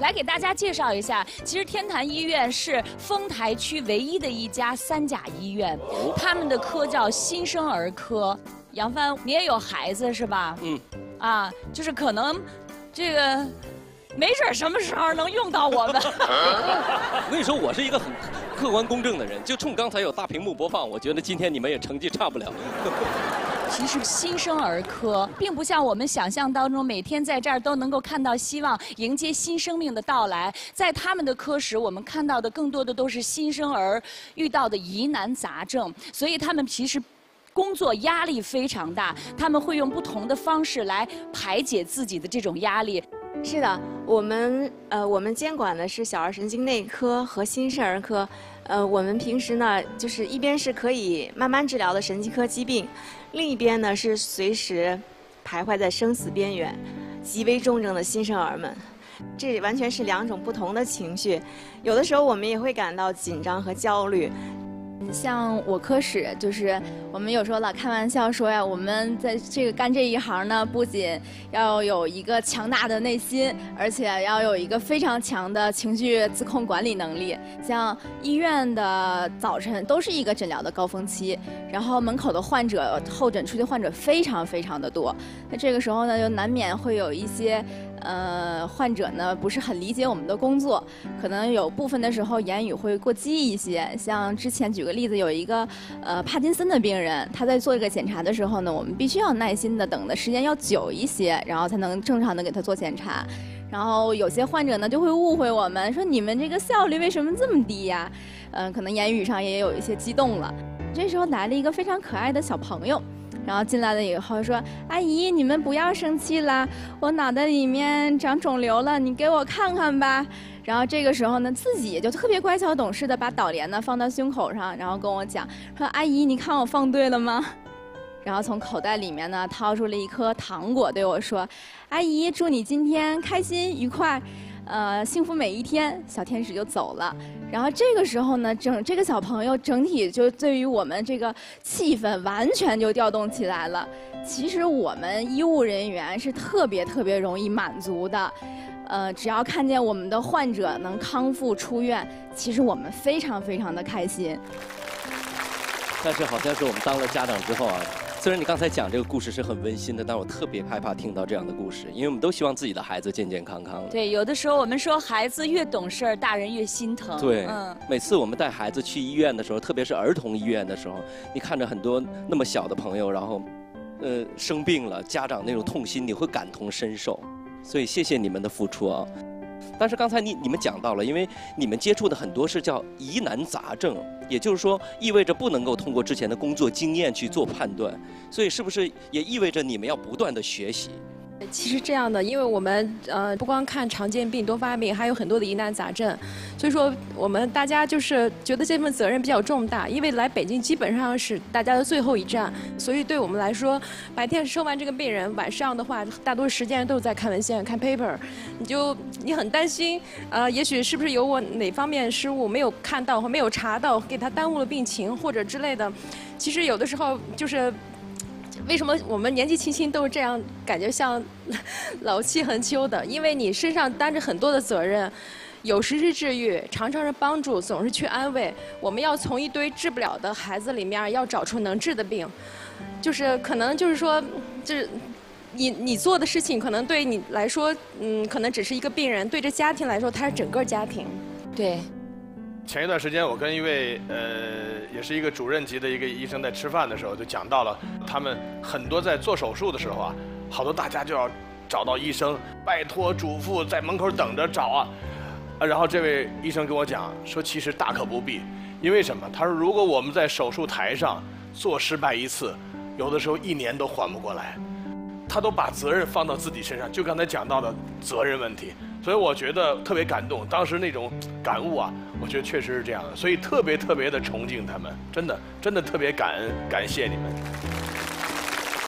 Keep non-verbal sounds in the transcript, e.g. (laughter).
来给大家介绍一下，其实天坛医院是丰台区唯一的一家三甲医院，他们的科叫新生儿科。杨帆，你也有孩子是吧？嗯。啊，就是可能，这个。没准什么时候能用到我们。我跟你说，我是一个很客观公正的人，就冲刚才有大屏幕播放，我觉得今天你们也成绩差不了。其实新生儿科并不像我们想象当中，每天在这儿都能够看到希望，迎接新生命的到来。在他们的科室，我们看到的更多的都是新生儿遇到的疑难杂症，所以他们其实工作压力非常大，他们会用不同的方式来排解自己的这种压力。是的，我们呃，我们监管的是小儿神经内科和新生儿科，呃，我们平时呢，就是一边是可以慢慢治疗的神经科疾病，另一边呢是随时徘徊在生死边缘、极为重症的新生儿们，这完全是两种不同的情绪，有的时候我们也会感到紧张和焦虑。像我科室，就是我们有时候老开玩笑说呀，我们在这个干这一行呢，不仅要有一个强大的内心，而且要有一个非常强的情绪自控管理能力。像医院的早晨都是一个诊疗的高峰期，然后门口的患者、候诊区的患者非常非常的多，那这个时候呢，就难免会有一些。呃，患者呢不是很理解我们的工作，可能有部分的时候言语会过激一些。像之前举个例子，有一个呃帕金森的病人，他在做一个检查的时候呢，我们必须要耐心的等的时间要久一些，然后才能正常的给他做检查。然后有些患者呢就会误会我们，说你们这个效率为什么这么低呀？嗯，可能言语上也有一些激动了。这时候来了一个非常可爱的小朋友。然后进来了以后说：“阿姨，你们不要生气啦，我脑袋里面长肿瘤了，你给我看看吧。”然后这个时候呢，自己就特别乖巧懂事的把导联呢放到胸口上，然后跟我讲说：“阿姨，你看我放对了吗？”然后从口袋里面呢掏出了一颗糖果对我说：“阿姨，祝你今天开心愉快。”呃，幸福每一天，小天使就走了。然后这个时候呢，整这个小朋友整体就对于我们这个气氛完全就调动起来了。其实我们医务人员是特别特别容易满足的，呃，只要看见我们的患者能康复出院，其实我们非常非常的开心。但是好像是我们当了家长之后啊。虽然你刚才讲这个故事是很温馨的，但我特别害怕听到这样的故事，因为我们都希望自己的孩子健健康康。对，有的时候我们说孩子越懂事儿，大人越心疼。对，嗯，每次我们带孩子去医院的时候，特别是儿童医院的时候，你看着很多那么小的朋友，然后，呃，生病了，家长那种痛心，你会感同身受。所以谢谢你们的付出啊。但是刚才你你们讲到了，因为你们接触的很多是叫疑难杂症，也就是说意味着不能够通过之前的工作经验去做判断，所以是不是也意味着你们要不断的学习？其实这样的，因为我们呃不光看常见病、多发病，还有很多的疑难杂症，所以说我们大家就是觉得这份责任比较重大。因为来北京基本上是大家的最后一站，所以对我们来说，白天收完这个病人，晚上的话大多时间都是在看文献、看 paper，你就你很担心，呃，也许是不是有我哪方面失误没有看到或没有查到，给他耽误了病情或者之类的。其实有的时候就是。为什么我们年纪轻轻都是这样，感觉像 (laughs) 老气横秋的？因为你身上担着很多的责任，有时是治愈，常常是帮助，总是去安慰。我们要从一堆治不了的孩子里面，要找出能治的病。就是可能就是说，就是你你做的事情，可能对你来说，嗯，可能只是一个病人；对这家庭来说，他是整个家庭。对。前一段时间，我跟一位呃，也是一个主任级的一个医生在吃饭的时候，就讲到了他们很多在做手术的时候啊，好多大家就要找到医生，拜托嘱咐在门口等着找啊，啊，然后这位医生跟我讲说，其实大可不必，因为什么？他说如果我们在手术台上做失败一次，有的时候一年都缓不过来，他都把责任放到自己身上，就刚才讲到的责任问题。所以我觉得特别感动，当时那种感悟啊，我觉得确实是这样的，所以特别特别的崇敬他们，真的真的特别感恩，感谢你们。